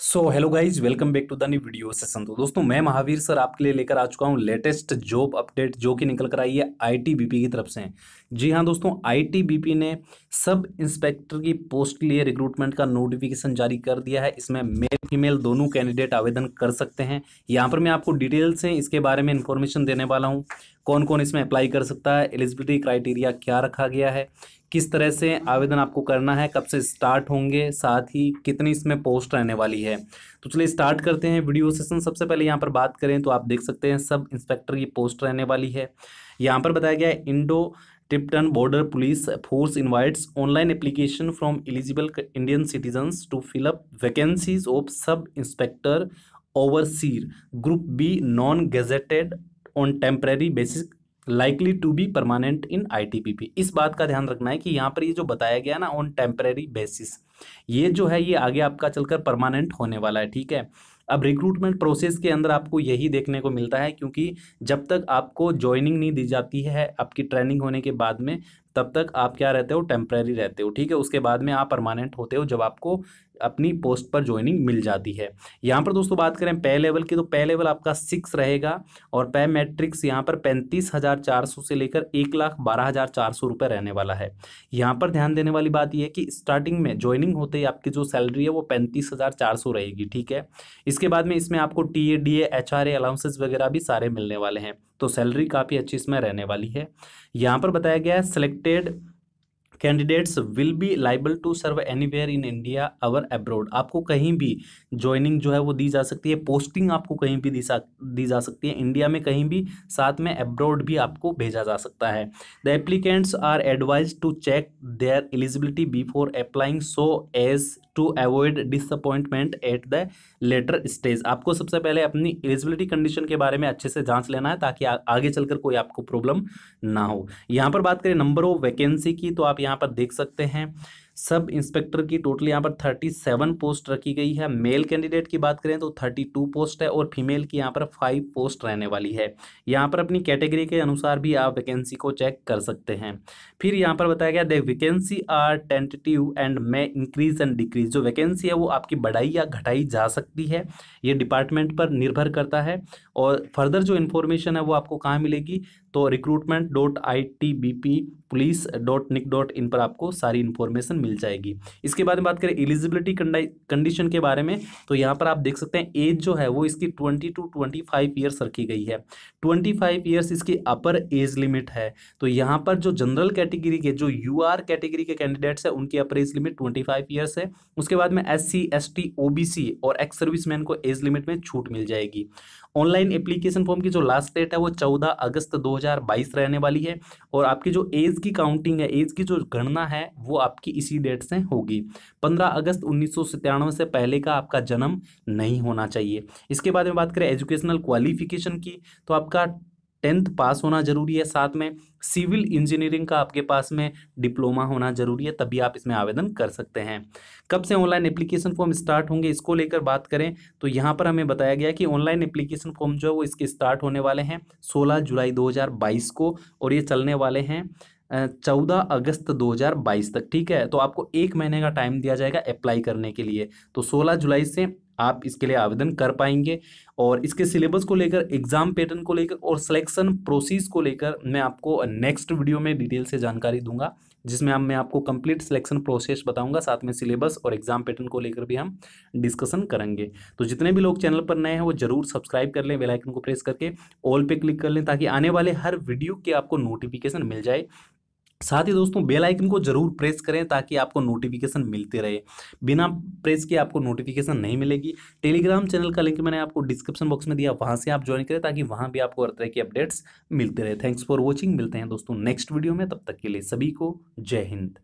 So hello guys welcome back to the new video session तो दोस्तों, मैं Mahavir sir आपके लिए लेकर आ चुका हूँ लेटेस्ट जॉब अपडेट जो कि निकल कर आई है आईटीबीपी की तरफ़ से। जी हाँ दोस्तों आईटीबीपी ने सब इंस्पेक्टर की पोस्ट के लिए रिक्रूटमेंट का नोटिफिकेशन जारी कर दिया है। इसमें मेल फीमेल दोनों कैंडिडेट आवेदन कर सकते हैं। यहाँ पर मैं आपको डिटेल्स हैं इसके बारे में इन्फॉर्मेशन देने वाला हूँ। कौन कौन इसमें अप्लाई कर सकता है? एलिजिबिलिटी क्राइटेरिया क्या रखा गया है? किस तरह से आवेदन आपको करना है, कब से स्टार्ट होंगे, साथ ही कितनी इसमें पोस्ट रहने वाली है। तो चलिए स्टार्ट करते हैं वीडियो सेशन सबसे पहले यहाँ पर बात करें तो आप देख सकते हैं सब इंस्पेक्टर की पोस्ट रहने वाली है। यहाँ पर बताया गया है Indo Tibetan border police force invites online application from eligible Indian citizens to fill up vacancies of sub inspector overseer group B non gazetted on temporary basis likely to be permanent in ITBP इस बात का ध्यान रखना है कि यहाँ पर ये जो बताया गया ना ऑन टेम्परेरी बेसिस ये जो है, ये आगे आपका चलकर परमानेंट होने वाला है, ठीक है? अब रिक्रूटमेंट प्रोसेस के अंदर आपको यही देखने को मिलता है, क्योंकि जब तक आपको ज्वाइनिंग नहीं दी जाती है, आपकी ट्रेनिंग होने के बाद में तब तक आप क्या रहते हो? टेम्प्रेरी रहते हो, ठीक है? उसके बाद में आप परमानेंट होते हो जब आपको अपनी पोस्ट पर ज्वाइनिंग मिल जाती है। यहाँ पर दोस्तों बात करें, पे लेवल की तो पे लेवल आपका सिक्स रहेगा और पे मैट्रिक्स यहाँ पर पैंतीस हज़ार चार सौ से लेकर एक लाख बारह हज़ार चार सौ रुपये रहने वाला है। यहाँ पर ध्यान देने वाली बात यह है कि स्टार्टिंग में ज्वाइनिंग होते ही आपकी जो सैलरी है वो पैंतीस हज़ार चार सौ रहेगी, ठीक है? इसके बाद में इसमें आपको T A, D H R A, allowances वगैरह भी सारे मिलने वाले हैं। तो सैलरी काफ़ी अच्छी इसमें रहने वाली है। यहाँ पर बताया गया है selected candidates will be liable to serve anywhere in India or abroad आपको कहीं भी ज्वाइनिंग जो है वो दी जा सकती है पोस्टिंग आपको कहीं भी दी, दी जा सकती है। इंडिया में कहीं भी साथ में अब्रोड भी आपको भेजा जा सकता है। The applicants are advised to check their eligibility before applying so as to avoid disappointment at the later stage आपको सबसे पहले अपनी एलिजिबिलिटी कंडीशन के बारे में अच्छे से जाँच लेना है ताकि आ, आगे चलकर कोई आपको प्रॉब्लम ना हो। यहाँ पर बात करें नंबर ऑफ़ वैकेंसी की तो आप यहाँ पर देख सकते हैं। सब इंस्पेक्टर की टोटल यहाँ पर थर्टी सेवन पोस्ट रखी गई है। मेल कैंडिडेट की बात करें तो थर्टी टू पोस्ट है और फीमेल की यहाँ पर फाइव पोस्ट रहने वाली है। यहाँ पर अपनी कैटेगरी के अनुसार भी आप वैकेंसी को चेक कर सकते हैं। फिर यहाँ पर बताया गया the vacancy are tentative and may increase and decrease जो वैकेंसी है वो आपकी बढ़ाई या घटाई जा सकती है। ये डिपार्टमेंट पर निर्भर करता है और फर्दर जो इन्फॉर्मेशन है वो आपको कहाँ मिलेगी? तो recruitment dot I T B P police dot nic dot in पर आपको सारी इन्फॉर्मेशन मिल जाएगी। इसके बाद में बात करें एलिजिबिलिटी कंडीशन के बारे में तो यहाँ पर आप देख सकते हैं एज जो है वो इसकी twenty two twenty five years रखी गई है। ट्वेंटी फाइव ईयर्स इसकी अपर एज लिमिट है। तो यहाँ पर जो जनरल कैटेगरी के, जो यू आर कैटेगरी के कैंडिडेट्स है, उनकी upper age limit twenty five years है। उसके बाद में S C S T O B C और एक्स सर्विसमैन को एज लिमिट में छूट मिल जाएगी। ऑनलाइन एप्लीकेशन फॉर्म की जो लास्ट डेट है वो चौदह अगस्त 2022 रहने वाली है और आपकी जो एज की काउंटिंग है, एज की जो गणना है, वो आपकी इसी डेट से होगी। 15 अगस्त उन्नीस से पहले का आपका जन्म नहीं होना चाहिए। इसके बाद में बात करें एजुकेशनल क्वालिफिकेशन की तो आपका टेंथ पास होना ज़रूरी है साथ में। सिविल इंजीनियरिंग का आपके पास में डिप्लोमा होना ज़रूरी है, तभी आप इसमें आवेदन कर सकते हैं। कब से ऑनलाइन एप्लीकेशन फॉर्म स्टार्ट होंगे, इसको लेकर बात करें तो यहाँ पर हमें बताया गया कि ऑनलाइन एप्लीकेशन फॉर्म जो है, वो इसके स्टार्ट होने वाले हैं सोलह जुलाई दो हज़ार बाईस को, और ये चलने वाले हैं चौदह अगस्त 2022 तक, ठीक है? तो आपको एक महीने का टाइम दिया जाएगा अप्लाई करने के लिए। तो 16 जुलाई से आप इसके लिए आवेदन कर पाएँगे और इसके सिलेबस को लेकर एग्ज़ाम पैटर्न को लेकर और सिलेक्शन प्रोसेस को लेकर मैं आपको नेक्स्ट वीडियो में डिटेल से जानकारी दूँगा, जिसमें हम, मैं आपको कंप्लीट सिलेक्शन प्रोसेस बताऊँगा, साथ में सिलेबस और एग्ज़ाम पैटर्न को लेकर भी हम डिस्कशन करेंगे। तो जितने भी लोग चैनल पर नए हैं, वो ज़रूर सब्सक्राइब कर लें बेल आइकन को प्रेस करके ऑल पे क्लिक कर लें, ताकि आने वाले हर वीडियो के आपको नोटिफिकेशन मिल जाए। साथ ही दोस्तों बेल आइकन को ज़रूर प्रेस करें ताकि आपको नोटिफिकेशन मिलते रहे। बिना प्रेस के आपको नोटिफिकेशन नहीं मिलेगी। टेलीग्राम चैनल का लिंक मैंने आपको डिस्क्रिप्शन बॉक्स में दिया, वहाँ से आप ज्वाइन करें ताकि वहाँ भी आपको हर तरह की अपडेट्स मिलते रहे। थैंक्स फॉर वॉचिंग मिलते हैं दोस्तों नेक्स्ट वीडियो में, तब तक के लिए सभी को जय हिंद।